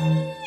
Música